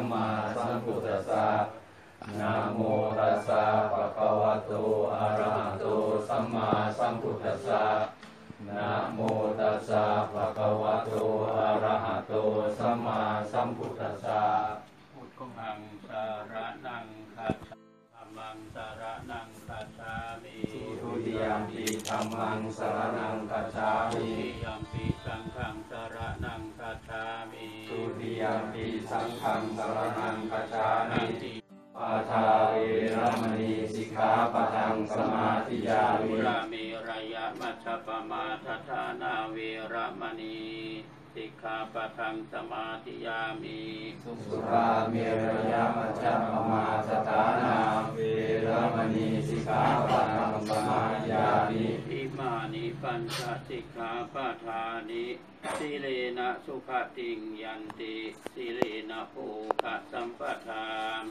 มมาสัมพุทธัสสะนะโมตัสสะภะคะวะโตอะระหะโตสัมมาสัมพุทธัสสะนะโมตัสสะภะคะวะโตอะระหะโตสัมมาสัมพุทธัสสะพุทธังสารนังคัจฉาธรรมังสารนังคัจฉามิทุติยมปีธัมมังสรณังคัจฉาทุมิติยมปี ยมปีสังฆังสรณังคัจฉานัมินติปาทาเวรมณีสิกขาปะทังสมาธิยาสุมิรามีระยะมัชฌปมาทัฏฐานาเวรมณีสิกขาปะทังสมาธิยามิสุราเมรยามัจจปมาสถานาเวรมณีสิกขาปะทังสมาธิยามิอิมานิ ปัญจสิกขาปะทานิสิเลนะสุขติงยันติสิเลนะภูขสัมปทาน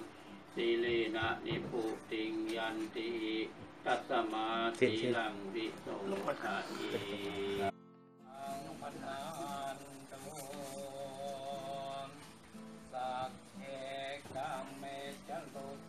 สิเลนะนิพุติงยันติตัสมาสีลังวิโสทะเยอังปทานตุสักเอกามเมจัน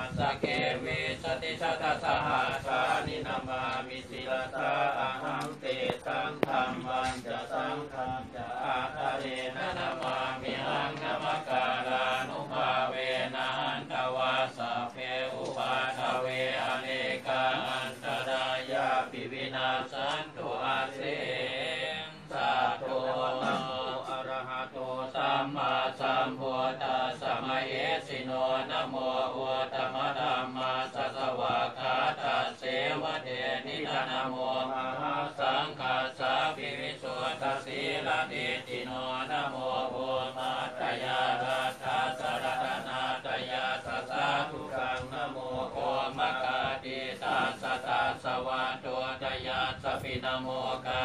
นะโมมหาสังฆาสาภิวิสุทธสีลานิจิโนนะโมโอมาตยาราชาสารนาตยาสัสสาทุกังนะโมโคมกาติตาสตาสวะโตตยาสปินะโมกา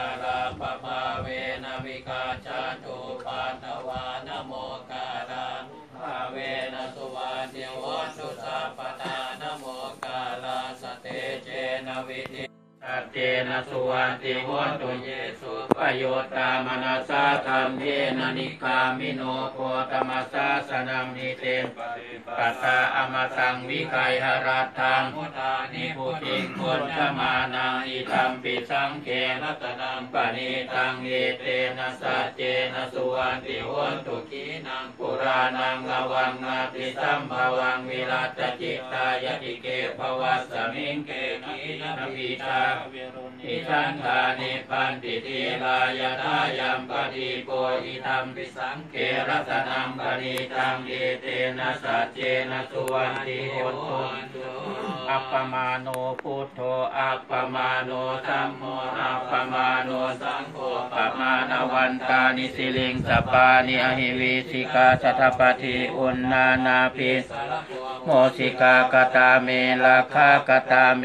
เจนะสุวันติโหตุเยสุ ปโยตามนัสสะธรรมเทนะนิคามิโนโพตมัสสะสนัมนิเตนปัตตาอมตังวิไกหรัตถังพุทธานิพุติงพุทธมานังอิทัมปิสังเกนัตนังปณิตังเอเตนะสัจเจนะสุวันติโหตุขีนังปุรานังละวังนาติสัมภวังวิรัตจิตตายติเกภวัสสมิงเกขีนะปิตา อิทันทานิพันติทีลายทายัมปฏิโกอิทัมปิสังเกรัตนังปณิตังเอเตนะสัจเจนะสุวันติโหตุอัปปมาโนพุทโธอัปปมาโนสัมโมอัปปมาโนสังโฆปะมาณวันตานิสิลิงสปานิอหิวิสิกาสัทปฏิอุณนานาภิ โมสิกากตาเมลาคากตาเม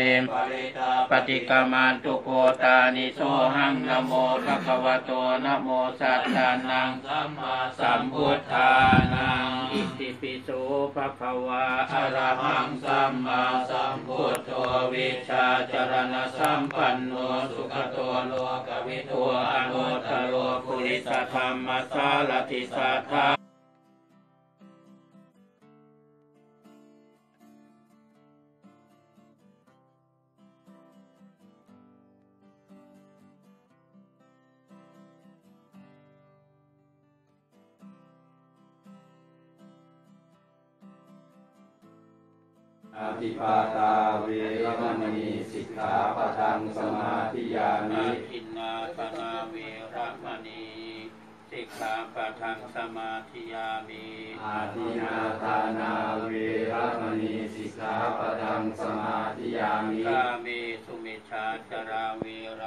ปฏิกามันตุโกตานิโสหังนะโมภะคะวะโตนะโมสัตตานังสัมมาสัมพุทธานังอิติปิโสภะคะวะอะระหังสัมมาสัมพุทโธวิชาจรณะสัมปันโนสุขโตโลกวิทูอนุตตโรปุริสธรรมสารติสัทธา อภิปาตาเวรมณีสิกขาปะทังสมาธิยาอามิทินนาปนาเวระมณีสิกขาปะทังสมาธิยามิอาทินาทานาเวรมณีสิกขาปะทังสมาธิยามิกาเมสุมิชาจาราเวร